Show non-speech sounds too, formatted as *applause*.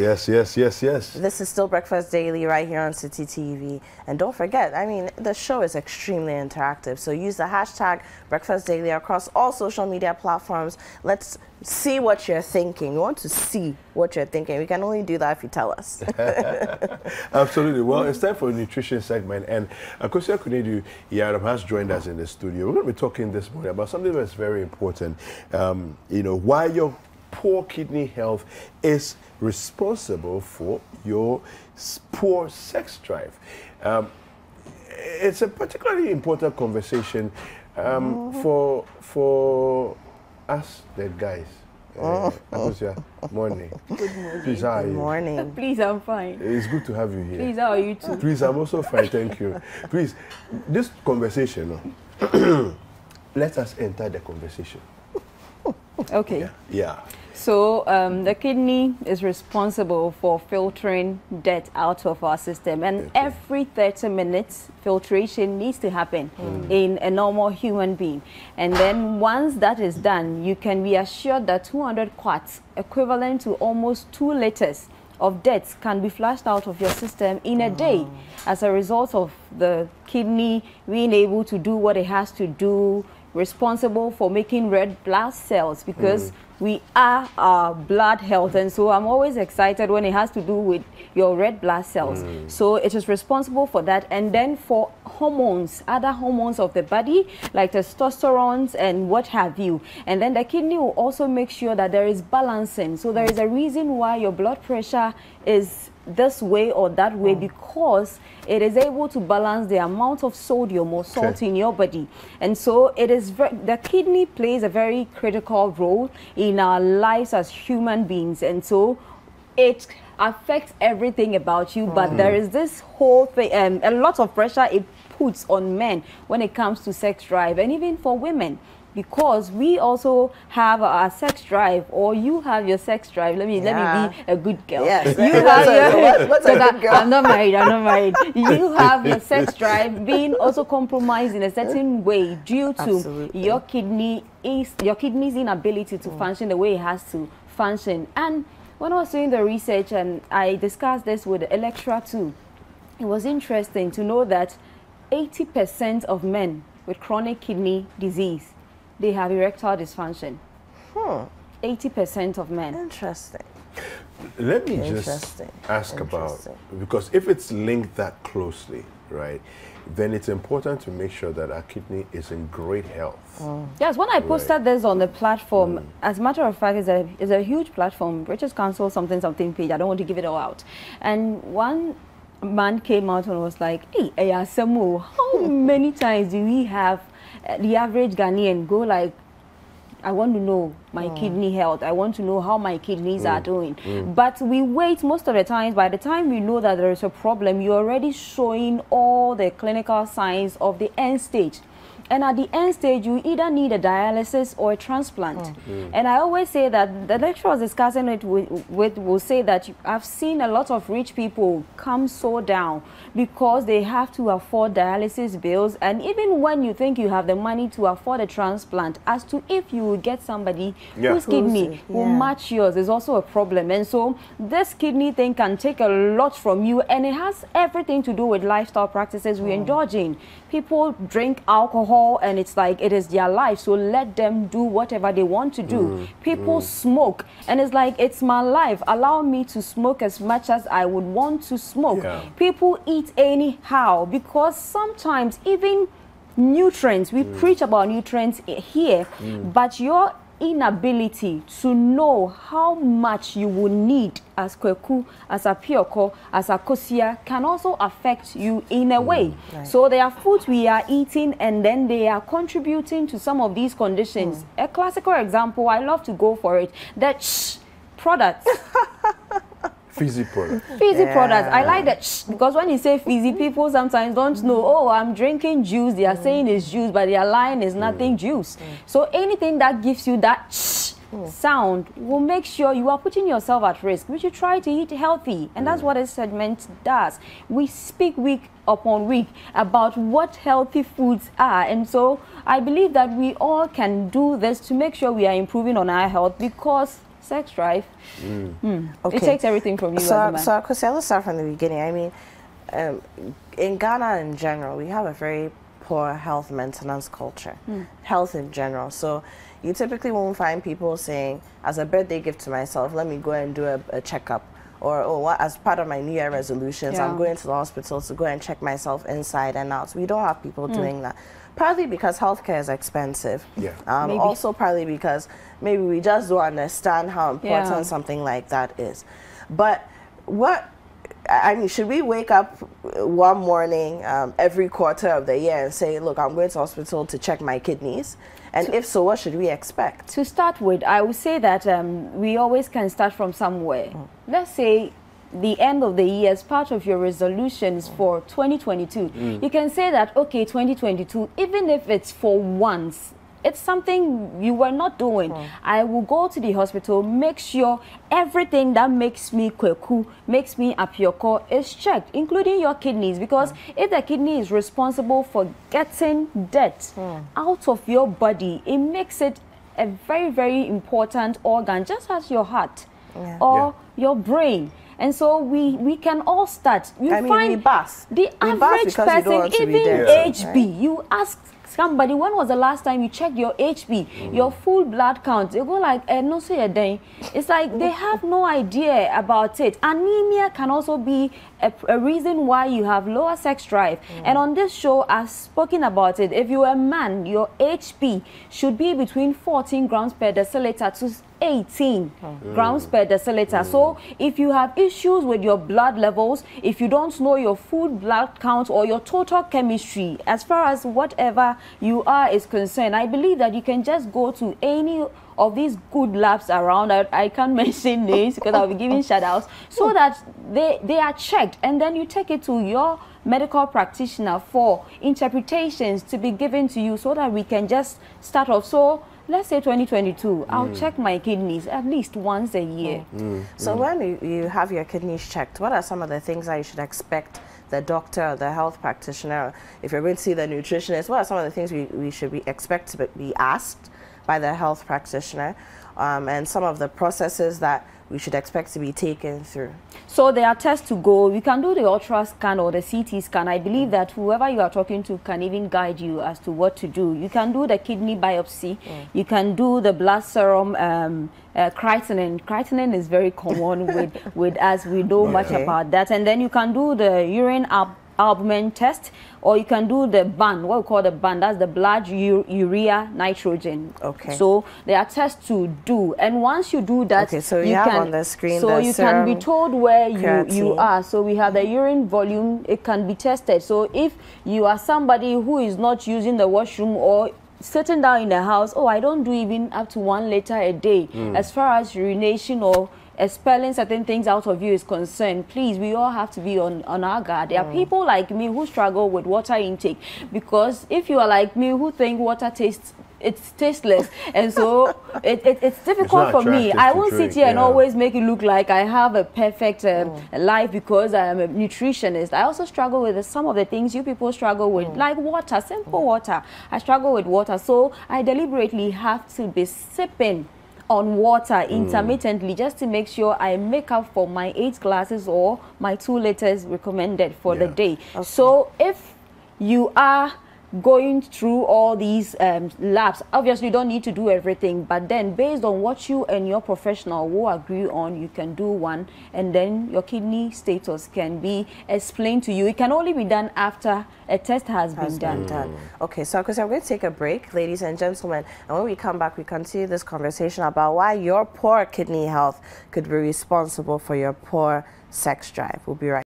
Yes, yes, yes, yes. This is still Breakfast Daily right here on Citi TV. And don't forget, I mean, the show is extremely interactive. So use the hashtag Breakfast Daily across all social media platforms. Let's see what you're thinking. We want to see what you're thinking. We can only do that if you tell us. *laughs* *laughs* Absolutely. Well, it's time for a nutrition segment. And Akosua Konadu Yiadom has joined us in the studio. We're going to be talking this morning about something that's very important. Um, you know, why you're poor kidney health is responsible for your poor sex drive. Um, it's a particularly important conversation um, mm-hmm. for for us, the guys. Uh, morning. Good morning. Please, how Good morning. Please, I'm fine. It's good to have you here. Please, how are you too? Please, I'm also fine, thank you. Please, this conversation, *clears throat* let us enter the conversation. Okay. Yeah. yeah. So um, the kidney is responsible for filtering dirt out of our system, and okay. every 30 minutes, filtration needs to happen mm. in a normal human being. And then once that is done, you can be assured that 200 quarts, equivalent to almost two liters of dirt, can be flushed out of your system in a day as a result of the kidney being able to do what it has to do, responsible for making red blood cells because mm we are our blood health and so i'm always excited when it has to do with your red blood cells mm. so it is responsible for that and then for hormones other hormones of the body like testosterone and what have you and then the kidney will also make sure that there is balancing so there is a reason why your blood pressure is this way or that way mm. because it is able to balance the amount of sodium or salt okay. in your body. And so it is the kidney plays a very critical role in our lives as human beings. And so it affects everything about you, mm. but there is this whole thing, um, a lot of pressure it puts on men when it comes to sex drive and even for women because we also have our sex drive or you have your sex drive let me yeah. let me be a good girl yes. you have your, what's a good *laughs* girl? I'm not married I'm not *laughs* married you have your sex drive being also compromised in a certain way due to Absolutely. your kidney is your kidney's inability to mm. function the way it has to function and when I was doing the research and I discussed this with Electra too it was interesting to know that 80% of men with chronic kidney disease they have erectile dysfunction. Hmm. 80% of men. Interesting. Let me just ask about, because if it's linked that closely, right, then it's important to make sure that our kidney is in great health. Mm. Yes, when I posted right. this on the platform, mm. as a matter of fact, it's a, it's a huge platform, British Council something something page. I don't want to give it all out. And one man came out and was like, hey, Ayasamu, how *laughs* many times do we have the average Ghanaian go like, I want to know my oh. kidney health. I want to know how my kidneys mm. are doing. Mm. But we wait most of the times. By the time we know that there is a problem, you're already showing all the clinical signs of the end stage. And at the end stage, you either need a dialysis or a transplant. Oh. Mm. And I always say that the lecturer was discussing it with, with will say that I've seen a lot of rich people come so down because they have to afford dialysis bills. And even when you think you have the money to afford a transplant, as to if you will get somebody yeah. whose kidney yeah. will match yours is also a problem. And so this kidney thing can take a lot from you. And it has everything to do with lifestyle practices we oh. indulge in. People drink alcohol alcohol and it's like it is their life so let them do whatever they want to do mm. people mm. smoke and it's like it's my life allow me to smoke as much as i would want to smoke yeah. people eat anyhow because sometimes even nutrients we mm. preach about nutrients here mm. but your inability to know how much you will need as Kweku, as Apiorkor, as Akosua can also affect you in a mm, way. Right. So there are foods we are eating and then they are contributing to some of these conditions. Mm. A classical example, I love to go for it, that shh products. *laughs* Fizzy product. Fizzy yeah. products. I like that because when you say fizzy, people sometimes don't know, oh, I'm drinking juice. They are mm. saying it's juice, but they are lying is nothing mm. juice. Mm. So anything that gives you that mm. sound will make sure you are putting yourself at risk. We should try to eat healthy. And that's mm. what this segment does. We speak week upon week about what healthy foods are. And so I believe that we all can do this to make sure we are improving on our health because sex drive, mm. Mm. Okay. it takes everything from you so, as a man. So, Kosi, let's start from the beginning. I mean, um, in Ghana in general, we have a very poor health maintenance culture, mm. health in general. So you typically won't find people saying, as a birthday gift to myself, let me go and do a, a checkup. Or, oh, what, as part of my New Year resolutions, yeah. I'm going to the hospital to go and check myself inside and out. We don't have people mm. doing that. Partly because healthcare is expensive. Yeah. Um, also, partly because maybe we just don't understand how important yeah. something like that is. But what I mean, should we wake up one morning um, every quarter of the year and say, look, I'm going to hospital to check my kidneys? And if so, what should we expect? To start with, I would say that um, we always can start from somewhere. Mm. Let's say the end of the year as part of your resolutions mm. for 2022. Mm. You can say that, okay, 2022, even if it's for once, it's something you were not doing. Mm. I will go to the hospital, make sure everything that makes me kweku, makes me Apiorkor is checked, including your kidneys. Because mm. if the kidney is responsible for getting dirt mm. out of your body, it makes it a very, very important organ, just as your heart yeah. or yeah. your brain. And so we, we can all start. You I find mean, we bus. the we average person, even HB, right? you ask somebody when was the last time you checked your hb mm. your full blood count they go like eh, no say a day it's like they have no idea about it anemia can also be a, a reason why you have lower sex drive mm. and on this show i've spoken about it if you're a man your hb should be between 14 grams per deciliter to 18 mm. grams per deciliter. Mm. So if you have issues with your blood levels, if you don't know your food blood count or your total chemistry, as far as whatever you are is concerned, I believe that you can just go to any of these good labs around. I, I can't *laughs* mention names because I'll be giving shout outs so that they, they are checked and then you take it to your medical practitioner for interpretations to be given to you so that we can just start off. So let's say 2022, mm. I'll check my kidneys at least once a year. Mm. mm. So mm. when you, you have your kidneys checked, what are some of the things that you should expect the doctor, the health practitioner, if you're going to see the nutritionist, what are some of the things we, we should be expect to be asked by the health practitioner um, and some of the processes that we should expect to be taken through. So there are tests to go. You can do the ultra scan or the CT scan. I believe that whoever you are talking to can even guide you as to what to do. You can do the kidney biopsy. Mm. You can do the blood serum um, uh, creatinine. Creatinine is very common with, *laughs* with us. We know okay. much about that. And then you can do the urine up albumin test or you can do the BUN, what we call the BUN, that's the blood urea nitrogen. Okay. So there are tests to do. And once you do that, okay, so you, you can, on the screen So the you can be told where you, you are. So we have the urine volume, it can be tested. So if you are somebody who is not using the washroom or sitting down in the house, oh, I don't do even up to one liter a day. Mm. As far as urination or expelling certain things out of you is concerned, please, we all have to be on, on our guard. There mm. are people like me who struggle with water intake because if you are like me who think water tastes it's tasteless and so *laughs* it, it, it's difficult it's for me i won't drink, sit here yeah. and always make it look like i have a perfect um, mm. life because i am a nutritionist i also struggle with some of the things you people struggle with mm. like water simple mm. water i struggle with water so i deliberately have to be sipping on water mm. intermittently just to make sure I make up for my eight glasses or my two liters recommended for yeah. the day. Okay. So if you are going through all these um, labs. Obviously, you don't need to do everything, but then based on what you and your professional will agree on, you can do one, and then your kidney status can be explained to you. It can only be done after a test has, has been done. Been done. Okay, so because I'm going to take a break, ladies and gentlemen, and when we come back, we continue this conversation about why your poor kidney health could be responsible for your poor sex drive. We'll be right